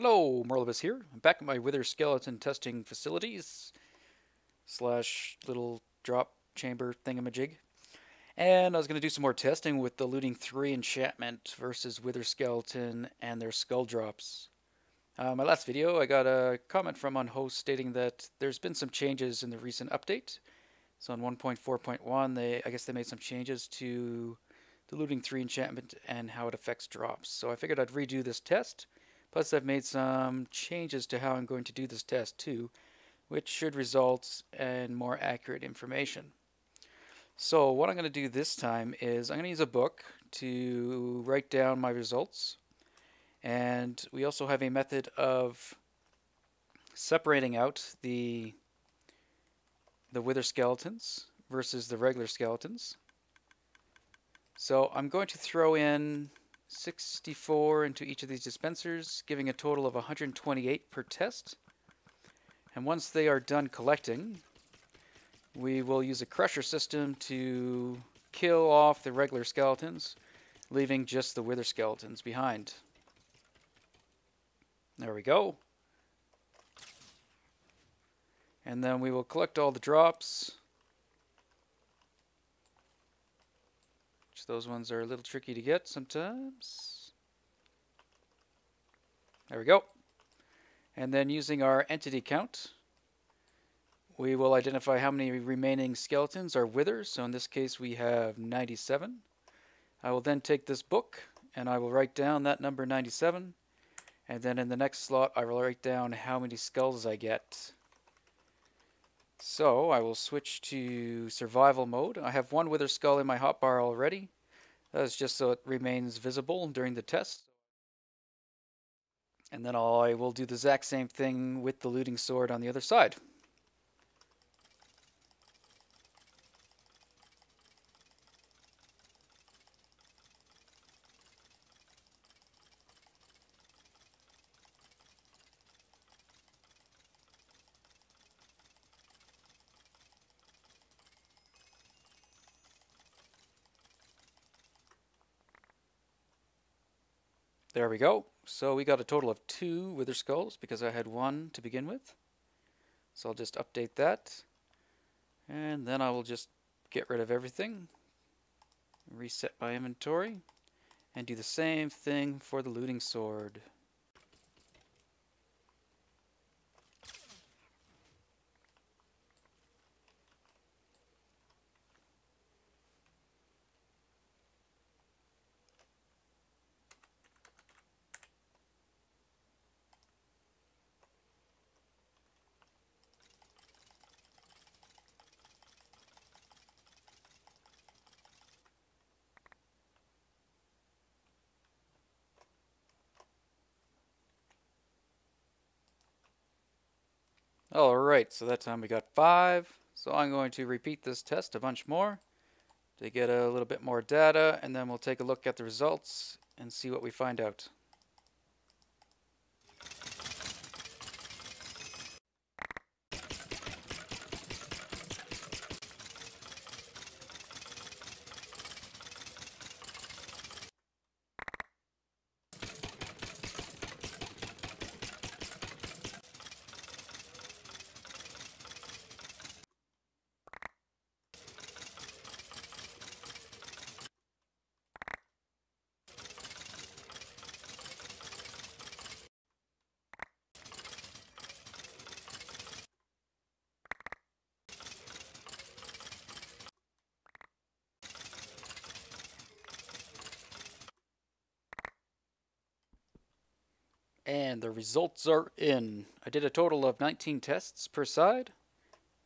Hello, Morilibus here. I'm back at my Wither Skeleton testing facilities slash little drop chamber thingamajig. And I was going to do some more testing with the Looting 3 enchantment versus Wither Skeleton and their skull drops. Uh, my last video, I got a comment from Unhost stating that there's been some changes in the recent update. So on 1.4.1, they I guess they made some changes to the Looting 3 enchantment and how it affects drops. So I figured I'd redo this test. Plus I've made some changes to how I'm going to do this test too, which should result in more accurate information. So what I'm going to do this time is I'm going to use a book to write down my results. And we also have a method of separating out the the wither skeletons versus the regular skeletons. So I'm going to throw in 64 into each of these dispensers, giving a total of 128 per test. And once they are done collecting, we will use a crusher system to kill off the regular skeletons, leaving just the wither skeletons behind. There we go. And then we will collect all the drops. Those ones are a little tricky to get sometimes. There we go. And then using our entity count, we will identify how many remaining skeletons are withers. So in this case, we have 97. I will then take this book and I will write down that number 97. And then in the next slot, I will write down how many skulls I get. So I will switch to survival mode. I have one wither skull in my hotbar already. Uh, That's just so it remains visible during the test. And then I will do the exact same thing with the looting sword on the other side. There we go. So we got a total of two wither skulls because I had one to begin with. So I'll just update that. And then I will just get rid of everything. Reset my inventory. And do the same thing for the looting sword. Alright, so that time we got five. So I'm going to repeat this test a bunch more to get a little bit more data, and then we'll take a look at the results and see what we find out. And the results are in. I did a total of 19 tests per side.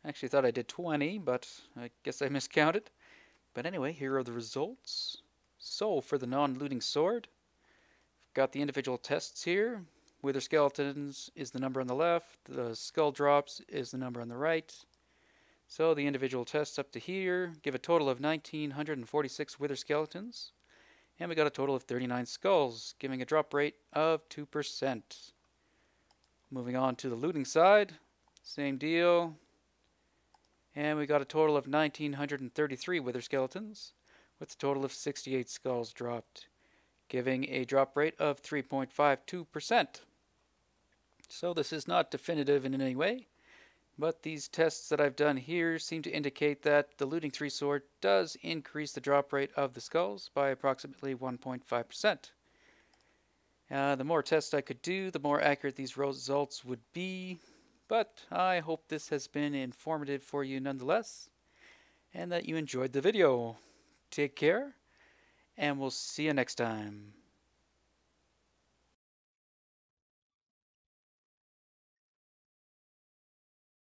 I actually thought I did 20, but I guess I miscounted. But anyway, here are the results. So, for the non-looting sword, I've got the individual tests here. Wither skeletons is the number on the left. The skull drops is the number on the right. So the individual tests up to here give a total of 1,946 wither skeletons. And we got a total of 39 skulls, giving a drop rate of 2%. Moving on to the looting side, same deal. And we got a total of 1,933 wither skeletons, with a total of 68 skulls dropped, giving a drop rate of 3.52%. So this is not definitive in any way, but these tests that I've done here seem to indicate that the Looting 3 sword does increase the drop rate of the skulls by approximately 1.5%. Uh, the more tests I could do, the more accurate these results would be, but I hope this has been informative for you nonetheless, and that you enjoyed the video. Take care, and we'll see you next time.